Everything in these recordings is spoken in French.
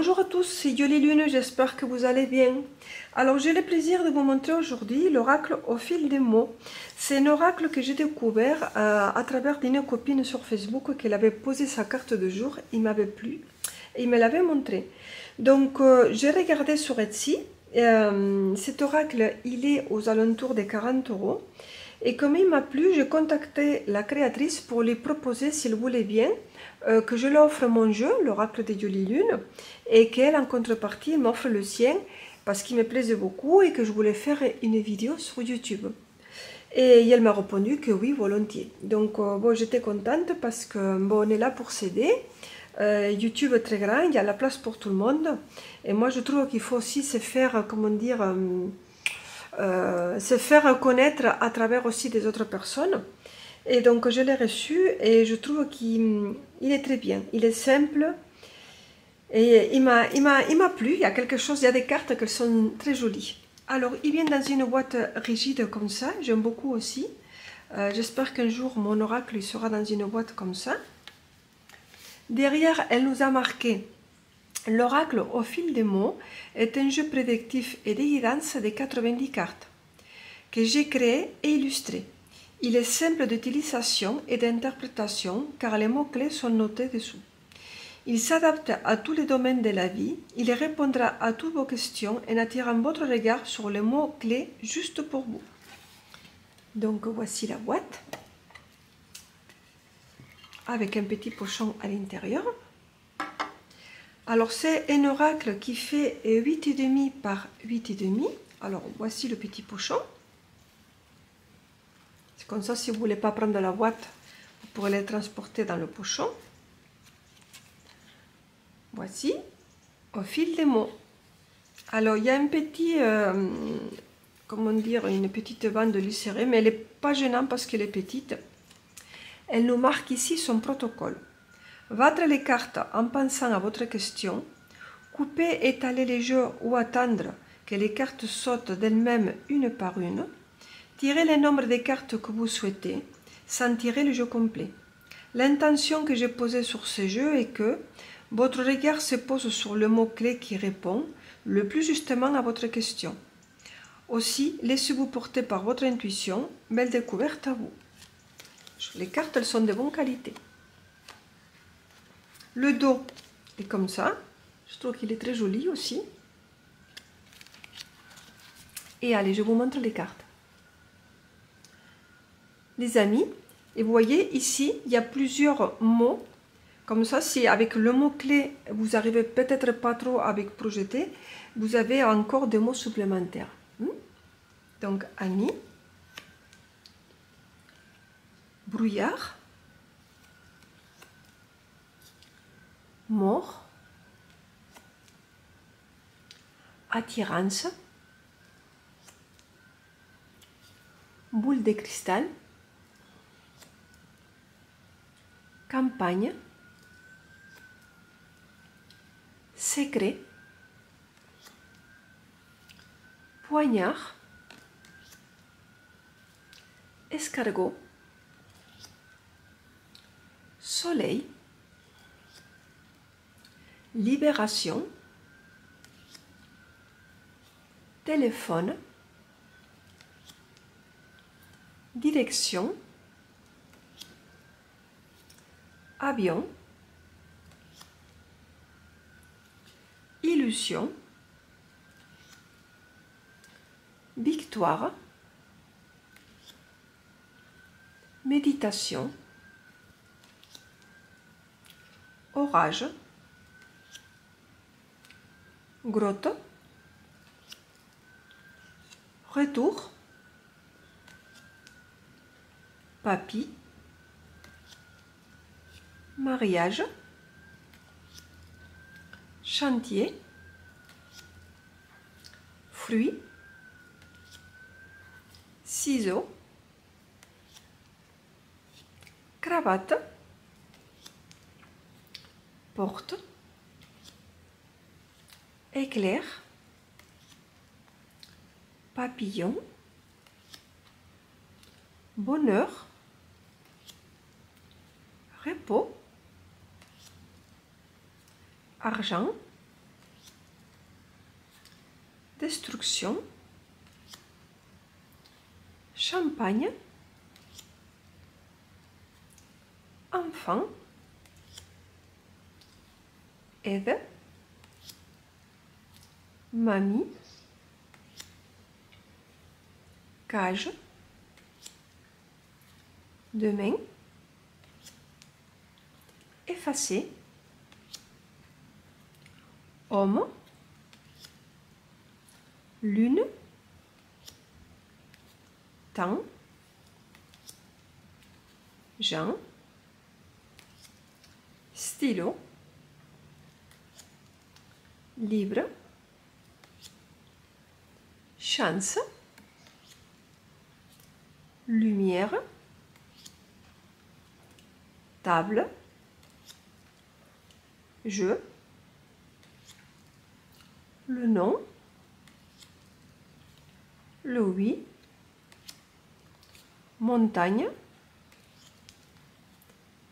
Bonjour à tous, c'est Yoli Lune, j'espère que vous allez bien. Alors j'ai le plaisir de vous montrer aujourd'hui l'oracle au fil des mots. C'est un oracle que j'ai découvert euh, à travers d'une copine sur Facebook qui avait posé sa carte de jour, il m'avait plu et il me l'avait montré. Donc euh, j'ai regardé sur Etsy, euh, cet oracle il est aux alentours des 40 euros. Et comme il m'a plu, j'ai contacté la créatrice pour lui proposer, s'il voulait bien, euh, que je lui offre mon jeu, l'oracle des Jolie Lune, et qu'elle, en contrepartie, m'offre le sien, parce qu'il me plaisait beaucoup et que je voulais faire une vidéo sur YouTube. Et elle m'a répondu que oui, volontiers. Donc, euh, bon, j'étais contente parce que, bon, on est là pour s'aider. Euh, YouTube est très grand, il y a la place pour tout le monde. Et moi, je trouve qu'il faut aussi se faire, comment dire, se faire connaître à travers aussi des autres personnes. Et donc je l'ai reçu et je trouve qu'il est très bien. Il est simple et il m'a plu. Il y a quelque chose, il y a des cartes qui sont très jolies. Alors il vient dans une boîte rigide comme ça, j'aime beaucoup aussi. Euh, j'espère qu'un jour mon oracle sera dans une boîte comme ça. Derrière, elle nous a marqué L'oracle au fil des mots est un jeu prédictif et de guidance de 90 cartes que j'ai créé et illustré. Il est simple d'utilisation et d'interprétation car les mots-clés sont notés dessous. Il s'adapte à tous les domaines de la vie, il répondra à toutes vos questions en attirant votre regard sur les mots-clés juste pour vous. Donc voici la boîte avec un petit pochon à l'intérieur. Alors c'est un oracle qui fait 8,5 par 8,5. Alors voici le petit pochon. Comme ça, si vous ne voulez pas prendre la boîte, vous pourrez les transporter dans le pochon. Voici, au fil des mots. Alors, il y a un petit, euh, comment dire, une petite bande lucérée, mais elle n'est pas gênante parce qu'elle est petite. Elle nous marque ici son protocole. Battre les cartes en pensant à votre question, couper, étaler les jeux ou attendre que les cartes sautent d'elles-mêmes une par une, Tirez le nombre de cartes que vous souhaitez, sans tirer le jeu complet. L'intention que j'ai posée sur ce jeu est que votre regard se pose sur le mot-clé qui répond le plus justement à votre question. Aussi, laissez-vous porter par votre intuition, belle découverte à vous. Les cartes, elles sont de bonne qualité. Le dos est comme ça. Je trouve qu'il est très joli aussi. Et allez, je vous montre les cartes les amis. Et vous voyez ici, il y a plusieurs mots. Comme ça, si avec le mot-clé, vous arrivez peut-être pas trop avec projeter, vous avez encore des mots supplémentaires. Hmm? Donc, ami, brouillard, mort, attirance, boule de cristal, campagne, secret, poignard, escargot, soleil, libération, téléphone, direction, avion, illusion, victoire, méditation, orage, grotte, retour, papy, mariage, chantier, fruits, ciseaux, cravate, porte, éclair, papillon, bonheur, repos, argent, destruction, champagne, enfant, aide, mamie, cage, demain, effacer, homme, lune, temps, Jean, stylo, libre, chance, lumière, table, jeu, le nom, le oui, montagne,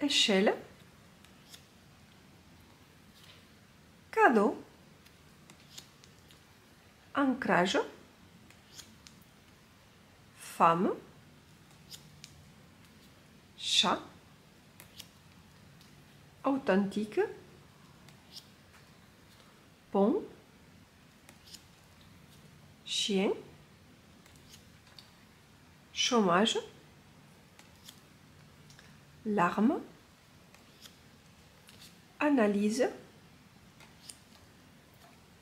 échelle, cadeau, ancrage, femme, chat, authentique, pont, chien, chômage, larmes, analyse,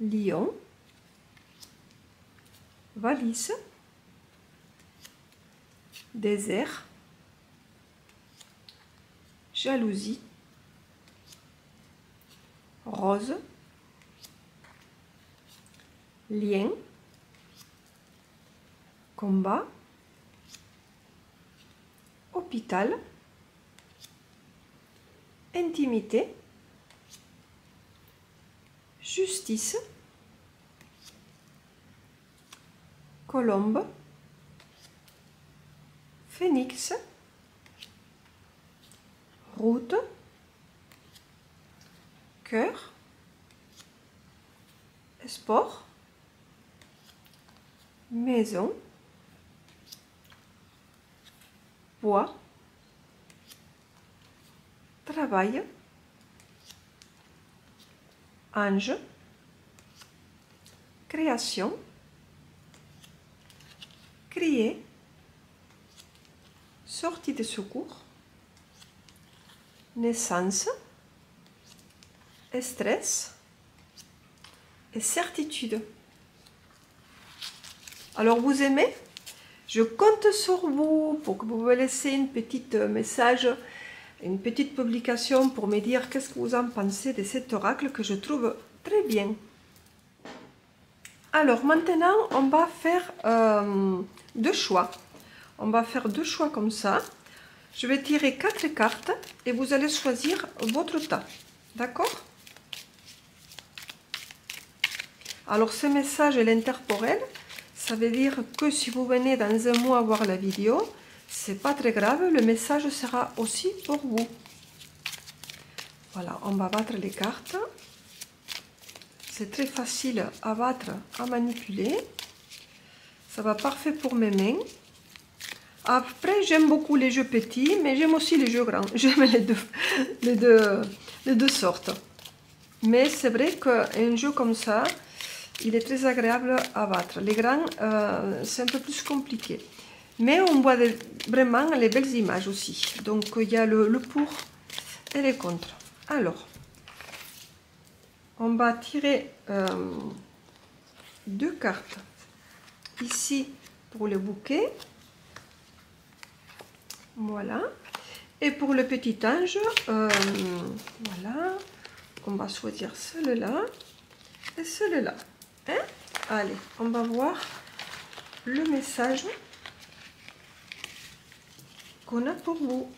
lion, valise, désert, jalousie, rose, lien, combat, hôpital, intimité, justice, colombe, phénix, route, cœur, sport, maison, bois, travail, ange, création, crier, sortie de secours, naissance, stress et certitude. Alors vous aimez? Je compte sur vous pour que vous me laissez une petite message, une petite publication pour me dire qu'est-ce que vous en pensez de cet oracle que je trouve très bien. Alors maintenant, on va faire euh, deux choix. On va faire deux choix comme ça. Je vais tirer quatre cartes et vous allez choisir votre tas. D'accord? Alors ce message est l'interporel. Ça veut dire que si vous venez dans un mois voir la vidéo, c'est pas très grave, le message sera aussi pour vous. Voilà, on va battre les cartes. C'est très facile à battre, à manipuler. Ça va parfait pour mes mains. Après, j'aime beaucoup les jeux petits, mais j'aime aussi les jeux grands. J'aime les deux, les, deux, les deux sortes. Mais c'est vrai qu'un jeu comme ça, il est très agréable à battre. Les grands, euh, c'est un peu plus compliqué. Mais on voit vraiment les belles images aussi. Donc il y a le, pour et les contre. Alors, on va tirer euh, deux cartes ici pour le bouquet. Voilà. Et pour le petit ange, euh, voilà, on va choisir celui-là et celui-là. Hein? Allez, on va voir le message qu'on a pour vous.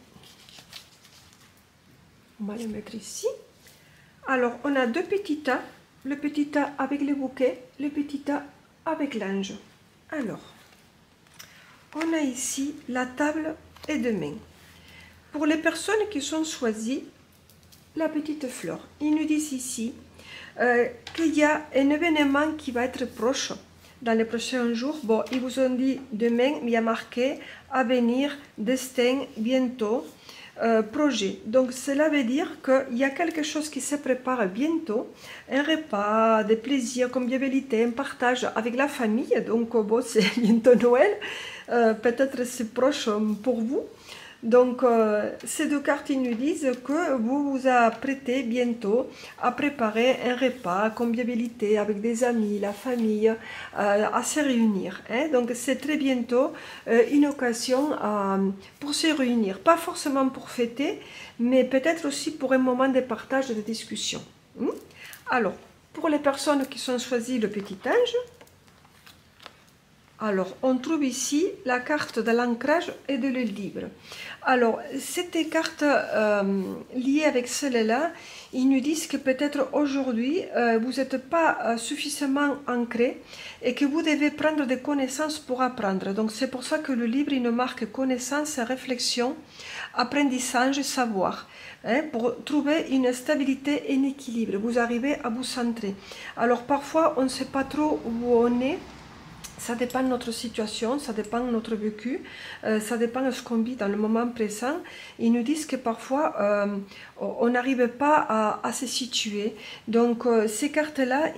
On va le mettre ici. Alors, on a deux petits tas. Le petit tas avec le bouquet, le petit tas avec l'ange. Alors, on a ici la table et demain. Pour les personnes qui sont choisies, la petite fleur. Ils nous disent ici euh, qu'il y a un événement qui va être proche dans les prochains jours. Bon, ils vous ont dit demain, mais il y a marqué avenir, destin, bientôt, euh, projet. Donc cela veut dire qu'il y a quelque chose qui se prépare bientôt, un repas, des plaisirs, convivialité, un partage avec la famille. Donc bon, c'est bientôt Noël, euh, peut-être c'est proche pour vous. Donc, euh, ces deux cartes nous disent que vous vous apprêtez bientôt à préparer un repas, convivialité avec des amis, la famille, euh, à se réunir. Hein. Donc, c'est très bientôt euh, une occasion pour se réunir. Pas forcément pour fêter, mais peut-être aussi pour un moment de partage, de discussion. Hmm. Alors, pour les personnes qui sont choisies le petit ange, alors, on trouve ici la carte de l'ancrage et de le livre. Alors, cette carte euh, liée avec celle-là, ils nous disent que peut-être aujourd'hui, euh, vous n'êtes pas euh, suffisamment ancré et que vous devez prendre des connaissances pour apprendre. Donc, c'est pour ça que le livre, il nous marque connaissance, réflexion, apprentissage, savoir. Hein, pour trouver une stabilité et un équilibre. Vous arrivez à vous centrer. Alors, parfois, on ne sait pas trop où on est ça dépend de notre situation, ça dépend de notre vécu, euh, ça dépend de ce qu'on vit dans le moment présent. Ils nous disent que parfois, euh, on n'arrive pas à, se situer. Donc, euh, ces cartes-là,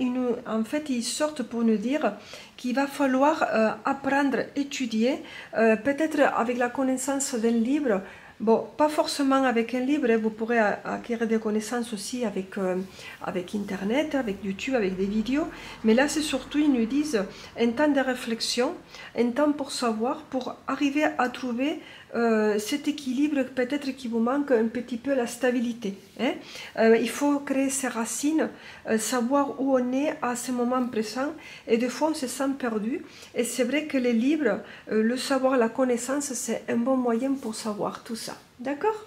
en fait, ils sortent pour nous dire qu'il va falloir apprendre, étudier, peut-être avec la connaissance d'un livre, Bon, pas forcément avec un livre, hein. vous pourrez acquérir des connaissances aussi avec, euh, avec Internet, avec YouTube, avec des vidéos. Mais là, c'est surtout, ils nous disent, un temps de réflexion, un temps pour savoir, pour arriver à trouver euh, cet équilibre peut-être qui vous manque un petit peu la stabilité. Hein. Euh, il faut créer ses racines, euh, savoir où on est à ce moment présent et des fois on se sent perdu et c'est vrai que les livres, le savoir, la connaissance c'est un bon moyen pour savoir tout ça. D'accord?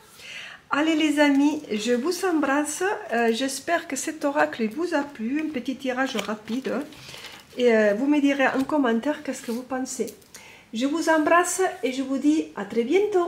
Allez les amis, je vous embrasse, j'espère que cet oracle vous a plu, un petit tirage rapide et vous me direz en commentaire qu'est-ce que vous pensez. Je vous embrasse et je vous dis à très bientôt.